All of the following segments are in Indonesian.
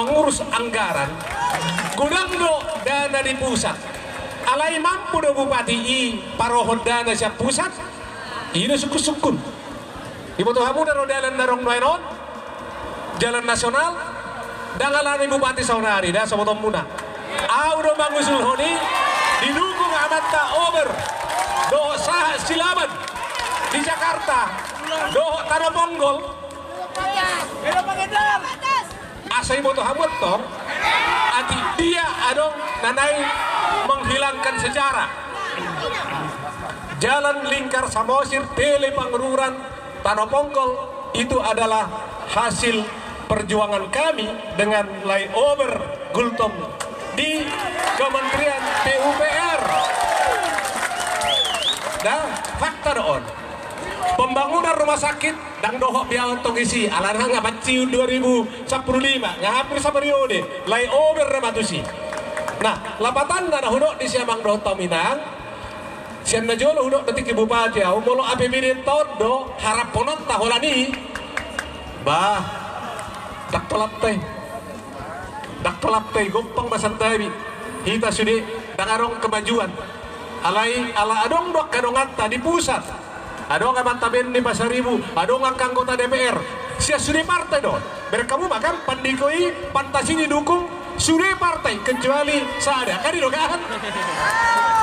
mengurus anggaran gudang do dana di pusat. Alai mampu do bupati i parohon dana siap pusat? Ini suku-sukun ibu tuh hamu daro dalan darong non jalan nasional dangalan ibu bupati saunari dah sobat muna au do mangusul honi didukung amat tak over do sah silaban di Jakarta do tanah ponggol asa ibu tuh hamut tong ati dia adong nanai menghilangkan sejarah. Jalan lingkar samosir tele pangeruran tanah ponggol itu adalah hasil perjuangan kami dengan flyover Gultom di Kementerian PUPR Nah, fakta doon. Pembangunan rumah sakit dan dohok biaya untuk isi. Alarang ngapat ciu 2015 nga hampir sa periode layover na matusi. Nah, lapatan na nahunok di siamang doh Minang Siyan na jolo hunok detik ibu bupati. Au molo APBD todo harap ponot tahulani. Bah, dak tolap teh. Dak tolap teh. Gompang masantabi. Hita sudi. Dangarong kemajuan. Alai ala adong dok kadongan di pusat adong amat taben di pasar ibu? Adong ang anggota DPR sia sudah partai dong. Berkamu makan pandikoi pantasi didukung sudah partai kecuali saya kan itu kan?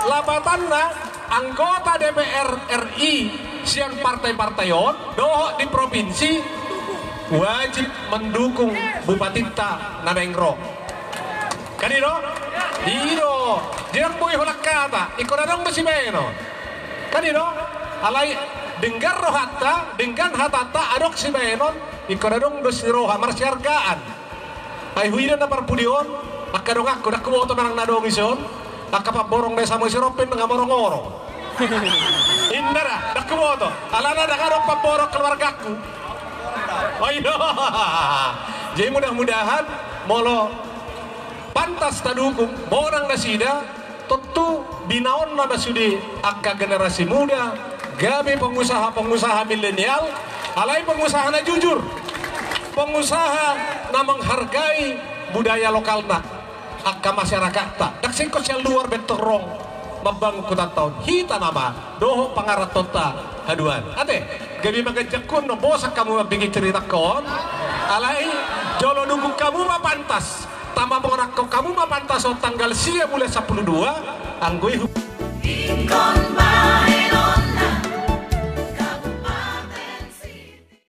Lapatan anggota DPR RI siang partai-partai on doh di provinsi wajib mendukung Bupati Ta Nanengro kan itu? Iro, jangan boy holak kata, ikoradong masih meno. Kan iro, alai dengar rohata, dengan hatata adok si menon, ikoradong dos roha marsiargaan. Ay huida na parpudion, akadong ako dak kumoto nang nadong ison, akapaborong na sa mo si Ropin nga morong-orong. Indara, kumoto, alana dak adok paborong keluargaku. Oh iya, jadi mudah-mudahan molo pantas tadukung orang nasida tentu binaon na sudi akka generasi muda gabi pengusaha-pengusaha milenial alai pengusaha na jujur. Pengusaha na menghargai budaya lokal na akka masyarakat ta. Dak singkot siya luar betorong kutan tahun hita nama doho pangarat tonta haduan. Ate gabi magajakun no bosak kamu mabingi cerita kon. Alai jolo dukung kamu ma pantas. Tambah pengerak kamu mah pantas. Tanggal sia mulai 12 anggoy Ikon